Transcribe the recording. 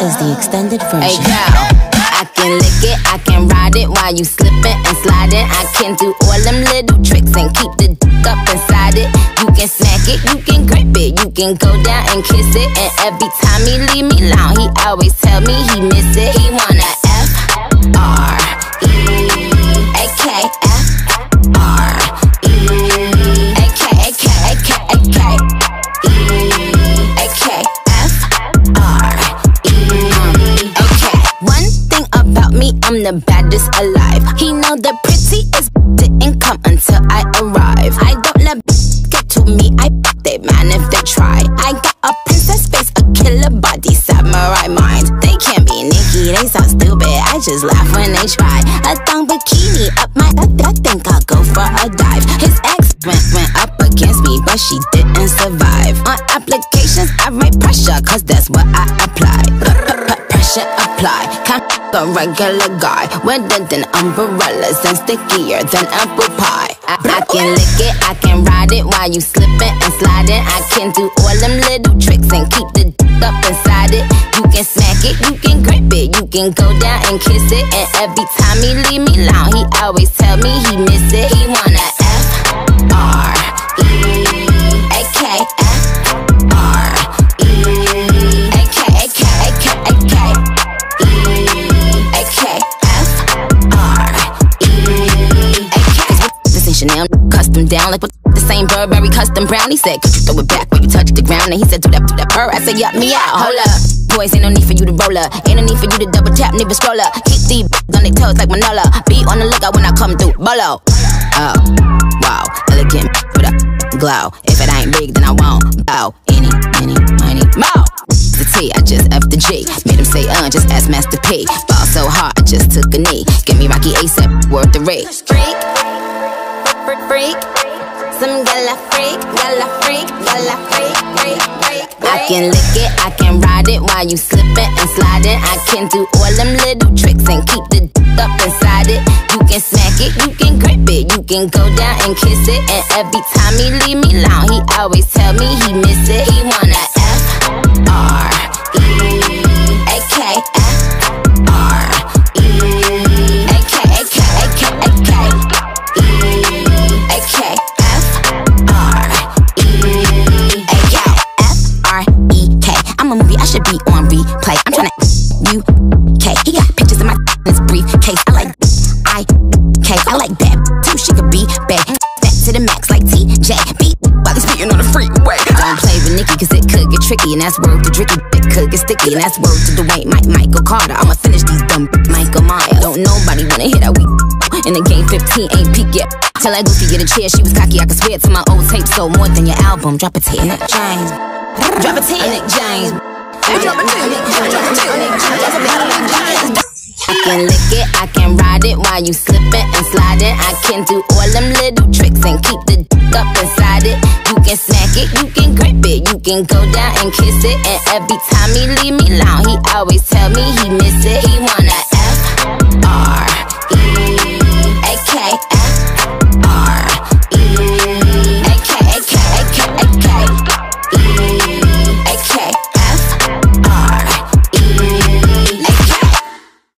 is the extended version. Hey girl, I can lick it, I can ride it while you slipping and sliding. I can do all them little tricks and keep the dick up inside it. You can smack it, you can grip it, you can go down and kiss it. And every time he leave me alone, he always tell me he miss it. He wanna F R I'm the baddest alive. He know the prettiest didn't come until I arrive. I don't let get to me, I they man if they try. I got a princess face, a killer body, samurai mind. They can't be Nicki, they sound stupid. I just laugh when they try. A thong bikini up my butt, I think I'll go for a dive. His ex went, went up against me, but she didn't survive. On applications, I write pressure, cause that's what I apply. P-p-p- apply. Can't f- a regular guy. Wetter than umbrellas and stickier than apple pie. I, I can lick it, I can ride it while you slipping and sliding. I can do all them little tricks and keep the dick up inside it. You can smack it, you can grip it, you can go down and kiss it. And every time he leave me alone, he always tell me he miss it. He wanna Chanel, custom down like what the same Burberry custom brown. He said, Could you throw it back when you touch the ground? And he said, Do that, do that purr. I said, Yup, me out. Hold up. Boys, ain't no need for you to roll up. Ain't no need for you to double tap, nigga scroll up. Keep these on their toes like Manolo. Be on the lookout when I come through. Bolo. Oh, wow. Elegant with a glow. If it ain't big, then I won't bow. Any, any, money, mo. The T, I just F the G. Made him say, uh, just ask Master P. Ball so hard, I just took a knee. Give me Rocky ASAP, worth the rate. Freak, freak, freak. Some gala freak, gala freak, gala freak, freak, freak. I can lick it, I can ride it while you slipping and sliding. I can do all them little tricks and keep the dick up inside it. You can smack it, you can grip it, you can go down and kiss it. And every time he leave me alone, he always tell me he miss it. He I like I K. I like that too. She could be bad. That to the max like TJ. T J B. While he's speaking on the freeway. Don't play with Nicki, cause it could get tricky. And that's word to Dricky. It could get sticky. And that's word to Dwayne Mike Michael Carter. I'ma finish these dumb Michael Myers. Don't nobody wanna hear that we in the game 15 ain't peak yet. Tell that goofy get a chair, she was cocky, I could swear to my old tape, so more than your album. Drop a tape, Nick James. Drop a tape, Nick James. Drop a tape, Nick James. Drop a tape, Nick James. I can lick it, I can ride it while you slipping and sliding. I can do all them little tricks and keep the up inside it. You can smack it, you can grip it, you can go down and kiss it. And every time he leave me alone, he always tell me he miss it. He wanna